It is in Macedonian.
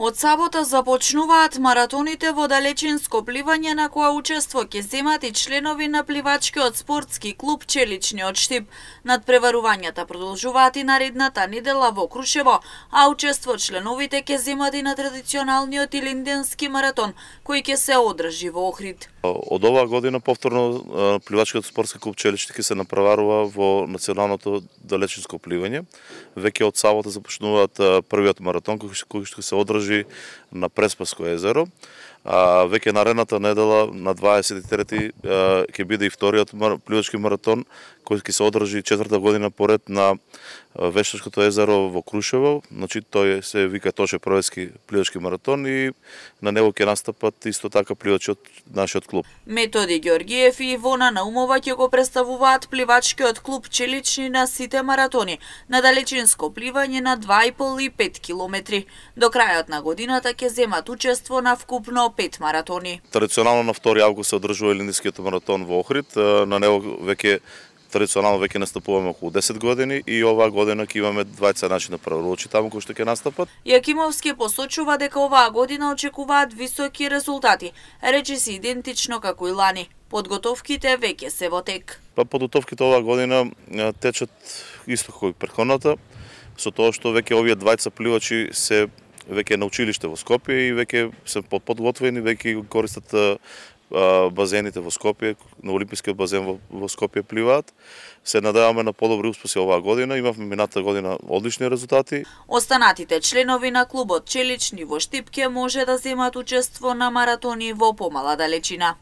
Од сабота започнуваат маратоните во далечинско пливање на која учество ќе земат и членови на пливачкиот спортски клуб Челичниот Штип. Надпреварувањата продолжуваат и наредната недела во Крушево, а учество членовите ќе земат и на традиционалниот Илинденски маратон, кој ќе се одржи во Охрид. Од оваа година повторно пливачкиот спортски клуб Челични ќе се направарува во националното далечинско пливање. Веќе од сабота започнуваат првиот маратон кој што ќе се одржи leži na Prespavsko jezero. А, веќе наредната недела на 23 ќе биде и вториот плувачки маратон кој ќе се одржи четврта година поред на Вештачкото езеро во Крушево, значи тој се вика Тоше Провески плувачки маратон и на него ќе настапат исто така плувачи од нашиот клуб. Методи Георгиев и Ивона Наумова ќе го представуваат пливачкиот клуб Челични на сите маратони, на далечинско пливање на 2,5 и 5 километри. До крајот на годината ќе земат учество на вкупно 5 маратони. Традиционално на 2 август се одржува Елиндискиот маратон во Охрид, на него веќе традиционално веќе настапуваме околу 10 години и оваа година ќе имаме двајца начина прворучи таму кои што ќе настапат. Јакимовски посочува дека оваа година очекуваат високи резултати, речи се идентично како и лани. Подготовките веќе се во тек. Па подготовките оваа година течат исто како и претходната, со тоа што веќе овие двајца пливачи се веќе на училиште во Скопје и веќе се подготвени, веќе користат базените во Скопје, на Олимпискиот базен во, во Скопје пливаат. Се надеваме на подобри успеси оваа година. Имавме мината година одлични резултати. Останатите членови на клубот Челични во Штипке може да земат учество на маратони во помала далечина.